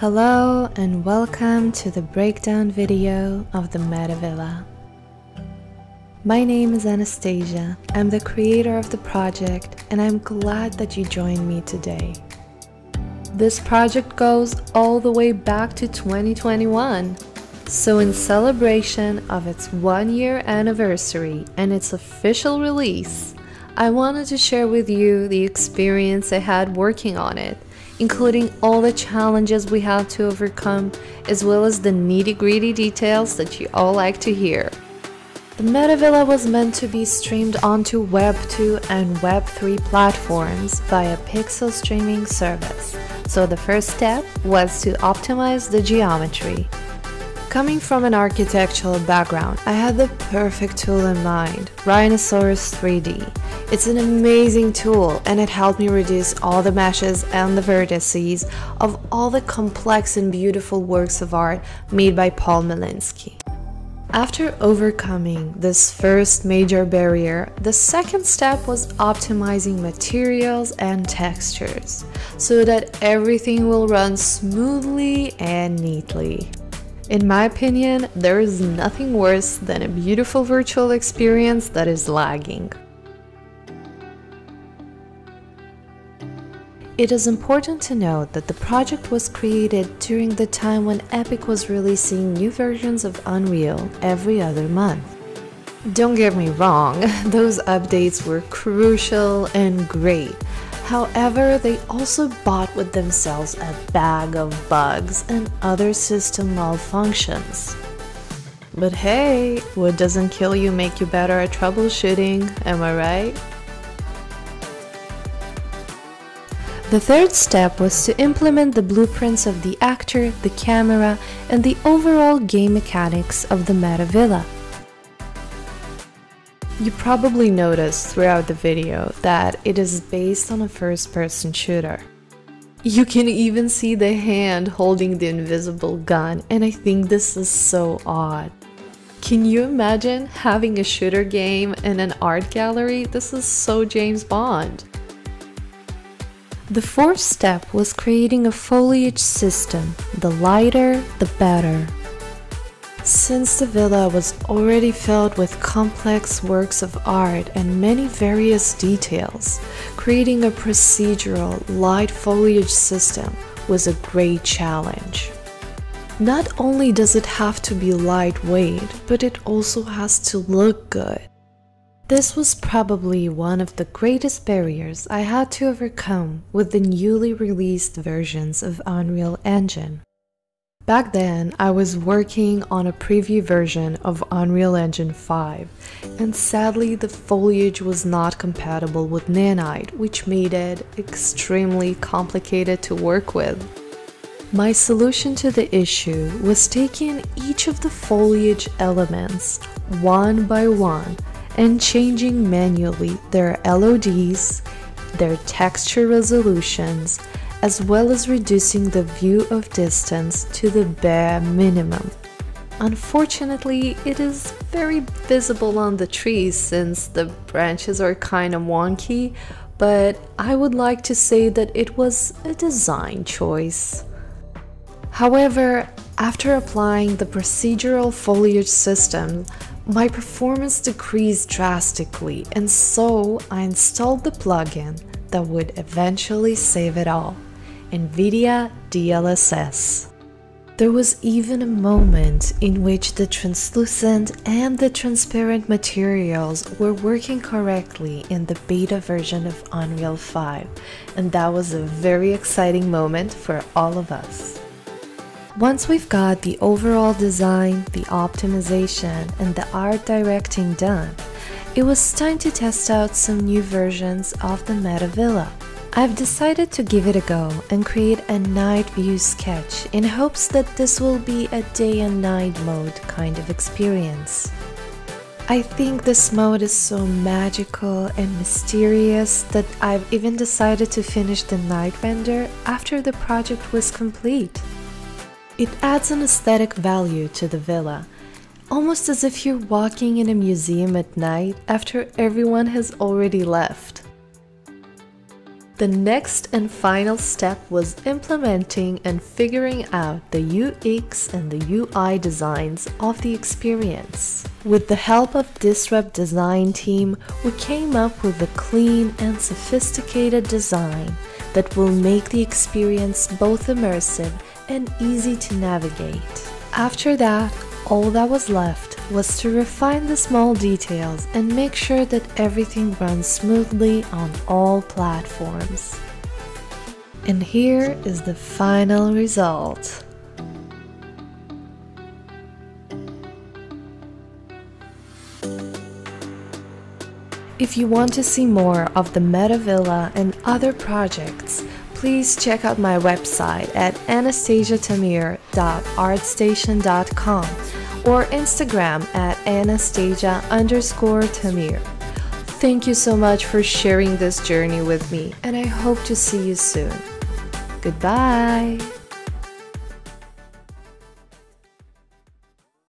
Hello and welcome to the breakdown video of the Meta Villa. My name is Anastasia. I'm the creator of the project and I'm glad that you joined me today. This project goes all the way back to 2021. So, in celebration of its one year anniversary and its official release, I wanted to share with you the experience I had working on it including all the challenges we had to overcome, as well as the nitty gritty details that you all like to hear. The Metavilla was meant to be streamed onto Web 2 and Web 3 platforms via Pixel streaming service, so the first step was to optimize the geometry. Coming from an architectural background, I had the perfect tool in mind, Rhinoceros 3D. It's an amazing tool and it helped me reduce all the meshes and the vertices of all the complex and beautiful works of art made by Paul Milinski. After overcoming this first major barrier, the second step was optimizing materials and textures so that everything will run smoothly and neatly. In my opinion, there is nothing worse than a beautiful virtual experience that is lagging. It is important to note that the project was created during the time when Epic was releasing new versions of Unreal every other month. Don't get me wrong, those updates were crucial and great, However, they also bought with themselves a bag of bugs and other system malfunctions. But hey, what doesn't kill you make you better at troubleshooting, am I right? The third step was to implement the blueprints of the actor, the camera, and the overall game mechanics of the Meta Villa. You probably noticed throughout the video that it is based on a first person shooter. You can even see the hand holding the invisible gun, and I think this is so odd. Can you imagine having a shooter game in an art gallery? This is so James Bond. The fourth step was creating a foliage system. The lighter, the better. Since the villa was already filled with complex works of art and many various details, creating a procedural light foliage system was a great challenge. Not only does it have to be lightweight, but it also has to look good. This was probably one of the greatest barriers I had to overcome with the newly released versions of Unreal Engine. Back then, I was working on a preview version of Unreal Engine 5, and sadly, the foliage was not compatible with Nanite, which made it extremely complicated to work with. My solution to the issue was taking each of the foliage elements one by one and changing manually their LODs, their texture resolutions, as well as reducing the view of distance to the bare minimum. Unfortunately, it is very visible on the trees since the branches are kind of wonky, but I would like to say that it was a design choice. However, after applying the procedural foliage system, my performance decreased drastically, and so I installed the plugin that would eventually save it all. NVIDIA DLSS. There was even a moment in which the translucent and the transparent materials were working correctly in the beta version of Unreal 5, and that was a very exciting moment for all of us. Once we've got the overall design, the optimization, and the art directing done, it was time to test out some new versions of the Meta Villa. I've decided to give it a go and create a night view sketch in hopes that this will be a day and night mode kind of experience. I think this mode is so magical and mysterious that I've even decided to finish the night render after the project was complete. It adds an aesthetic value to the villa, almost as if you're walking in a museum at night after everyone has already left. The next and final step was implementing and figuring out the UX and the UI designs of the experience. With the help of Dissrup design team, we came up with a clean and sophisticated design that will make the experience both immersive and easy to navigate. After that, all that was left was to refine the small details and make sure that everything runs smoothly on all platforms. And here is the final result. If you want to see more of the Metavilla and other projects, please check out my website at anastasiatamir.artstation.com or Instagram at anastasia underscore tamir. Thank you so much for sharing this journey with me, and I hope to see you soon. Goodbye!